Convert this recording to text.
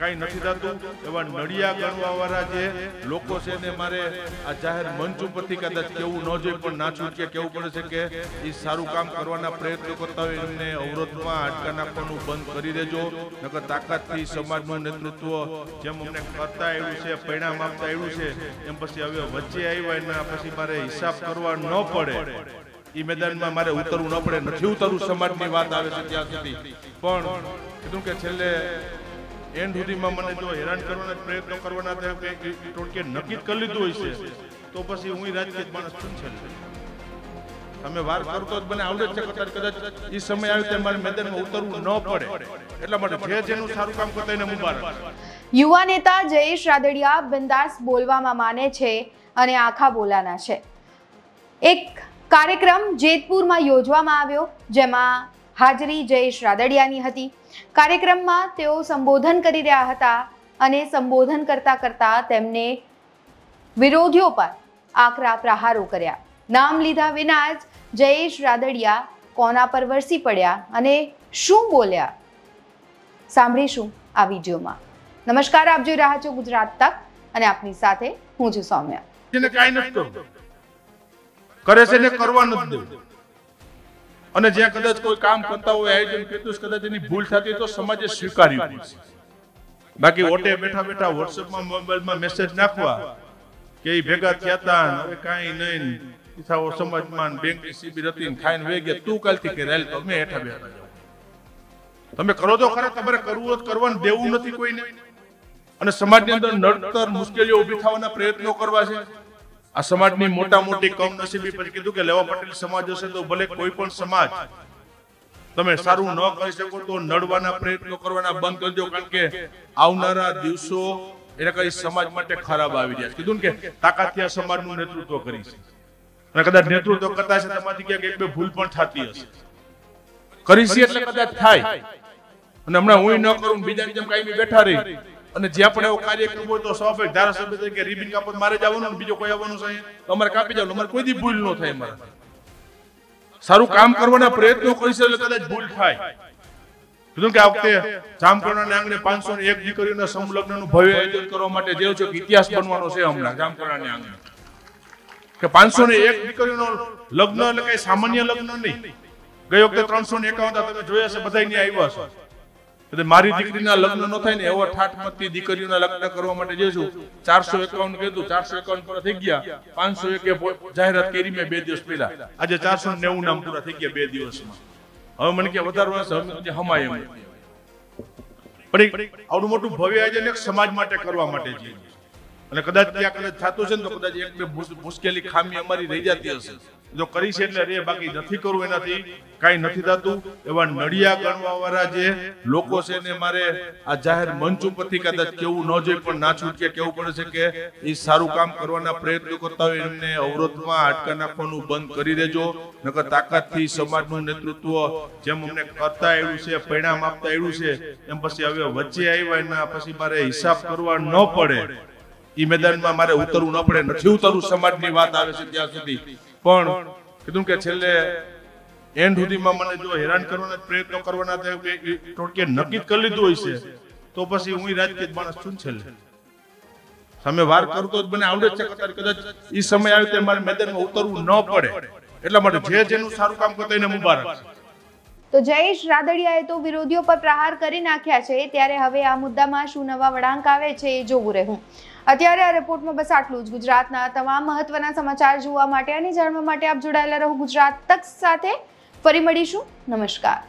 કાંઈ નથી થતું. એવા નડિયા ગણવાવાળા જે લોકો છે ને મારે આ જાહેર મંચ ઉપરથી કદાચ કેવું ન જોઈએ પણ ના છૂટકે કેવું પડે છે કે એ સારું કામ કરવાના પ્રયત્નો કરતા હોય, એમને અવરોધમાં આટકા નાખવાનું બંધ કરી દેજો. નકર તાકાતથી સમાજનું નેતૃત્વ જેમ અમને કરતા આવ્યું છે, પરિણામ આપતા આવ્યું છે, એમ પછી હવે વચ્ચે આવ્યા એના પછી મારે હિસાબ કરવા ન પડે. એ મેદાનમાં મારે ઉતરવું ન પડે. નથી ઉતરવું, સમાજની વાત આવે છે ત્યાં સુધી. પણ કીધું કે છેલ્લે એન્ડ સુધીમાં મને જો હેરાન કરવાના પ્રયત્નો કરવાના થાય કે ટોટકે નક્કી કરી લીધું હોય છે, તો પછી હું રાજકીય માણસ છું છે તમે વાર કરતો જ મને આવડે છે કદાચ કદાચ એ સમય આવે ત્યારે મારે મેદાનમાં ઉતરવું ન પડે. એટલા માટે જે જેનું સારું કામ કરતા એને મુબારક યુવા નેતા જયેશ રાદડિયા બિંદાસ બોલવામાં માને છે અને આખા બોલાના છે. એક કાર્યક્રમ જેતપુરમાં યોજવામાં આવ્યો, જેમાં હાજરી જયેશ રાદડિયાની હતી. કાર્યક્રમમાં તેઓ સંબોધન કરી રહ્યા હતા અને સંબોધન કરતા કરતા તેમને વિરોધીઓ પર આકરા પ્રહારો કર્યા. નામ લીધા વિના જ જયેશ રાદડિયા કોના પર વરસી પડ્યા અને શું બોલ્યા? સાંભળીશું આ વિડીયોમાં. નમસ્કાર, આપ જોઈ રહ્યા છો ગુજરાત તક અને આપની સાથે હું છું સૌમ્યા. કાંઈ નથી કરે છે ને કરવા નથી દેવું. અને જ્યાં કદાચ કોઈ કામ કરતા હોય આયોજન કરતું કદાચ એની ભૂલ થતી તો સમાજે સ્વીકારી પડશે. બાકી ઓટે બેઠા બેઠા વોટ્સએપમાં મોબાઈલમાં મેસેજ નાખવા કે એ ભેગા થયા હતા હવે કાંઈ નહીં. ઈથાઓ સમાજમાં બેંકની શિબિર હતી ખાઈને વે ગયા. તું કાલથી કે રેલ તમે હેઠા બેઠા જાઓ. તમે કરો તો ખરા તમારે કરવું જ કરવાનું દેવું નથી કોઈને. અને સમાજની અંદર નડતર મુશ્કેલીઓ ઊભી થવાના પ્રયત્નો કરવા છે. આ સમાજની મોટા મોટી કમનસીબી પછી કીધું કે લેવા પટેલ સમાજ હશે તો ભલે કોઈ પણ સમાજ તમે સારું ન કરી શકો તો નડવાના પ્રયત્નો કરવાના બંધ કરજો કારણ કે આવનારા દિવસો એટલે કઈ સમાજ માટે ખરાબ આવી રહ્યા કીધું કે તાકાતથી આ સમાજનું નેતૃત્વ કરી છે. અને કદાચ નેતૃત્વ કરતા છે તમારી ક્યાંક એક બે ભૂલ પણ થતી હશે. કરી છે એટલે કદાચ થાય. અને હમણાં હું ન કરું બીજાની જેમ કઈ બેઠા રહી. અને જ્યાં પણ એવો કાર્યક્રમ હોય તો સ્વાભાવિક ધારાસભ્ય તરીકે રિબિન કાપત મારે જ આવવાનું બીજો કોઈ આવવાનું છે તો અમારે કાપી જવાનું અમારે કોઈ દી ભૂલ ન થાય અમારે. સારું કામ કરવાના પ્રયત્નો કરીશું એટલે કદાચ ભૂલ થાય. કીધું કે આ વખતે જામકરણાના આંગણે પાંચસો ને એક દીકરીઓના સંલગ્નનું ભવ્ય આયોજન કરવા માટે જેવું છે ઇતિહાસ બનવાનો છે હમણાં જામકરણાના આંગણે. કે પાંચસો ને એક દીકરીનો લગ્ન એટલે કઈ સામાન્ય લગ્ન નહીં. ગઈ વખતે ત્રણસો ને એકાવન તમે જોયા છે બધા અહીંયા આવ્યા છો એટલે મારી દીકરીના લગ્ન ન થાય ને એવો ઠાઠમતી દીકરીઓના લગ્ન કરવા માટે જઈશું ચારસો એકાવન કીધું ચારસો એકાવન પૂરા થઈ ગયા. પાંચસો એક જાહેરાત કરી મેં બે દિવસ પહેલા. આજે ચારસો નેવું નામ પૂરા થઈ ગયા બે દિવસમાં. હવે મને કે વધારવા હમાય એમ. પણ આવડું મોટું ભવ્ય આયોજન સમાજ માટે કરવા માટે છે અને કદાચ ત્યાં કદાચ થતું છે ને તો કદાચ એક બે મુશ્કેલી ખામી અમારી રહી જતી હશે. જો કરી છે એટલે રે, બાકી નથી કરવું એનાથી કાંઈ નથી થતું. એવા નડિયા ગણવાવાળા જે લોકો છે ને મારે આ જાહેર મંચ ઉપરથી કદાચ કેવું ન જોઈએ, પણ ના છૂટકે કેવું પડે છે કે એ સારું કામ કરવાના પ્રયત્નો કરતા હોય એમને અવરોધમાં આટકા નાખવાનું બંધ કરી દેજો. નકર તાકાતથી સમાજનું નેતૃત્વ જેમ અમને કરતા આવ્યું છે, પરિણામ આપતા આવ્યું છે, એમ પછી હવે વચ્ચે આવ્યા એના પછી મારે હિસાબ કરવા ન પડે. ઈ મેદાનમાં મારે ઉતરવું ન પડે. નથી ઉતરવું, સમાજની વાત આવે છે ત્યાં સુધી. પણ કીધું કે છેલ્લે એન્ડ સુધીમાં મને જો હેરાન કરવાના પ્રયત્નો કરવાના થાય કે એ નક્કી કરી લીધું હોય છે, તો પછી હું રાજકીય માણસ છું છેલ્લે. તમે વાર કરતો મને આવડે છે કદાચ એ સમય આવે તે મારે મેદાનમાં ઉતરવું ન પડે. એટલા માટે જે જેનું સારું કામ કરતા એને મુબારક. તો જયેશ રાદડિયાએ તો વિરોધીઓ પર પ્રહાર કરી નાખ્યા છે, ત્યારે હવે આ મુદ્દામાં શું નવા વળાંક આવે છે એ જોવું રહ્યું અત્યારે આ રિપોર્ટમાં બસ આટલું જ. ગુજરાતના તમામ મહત્વના સમાચાર જોવા માટે અને જાણવા માટે આપ જોડાયેલા રહો ગુજરાત તક સાથે. ફરી મળીશું. નમસ્કાર.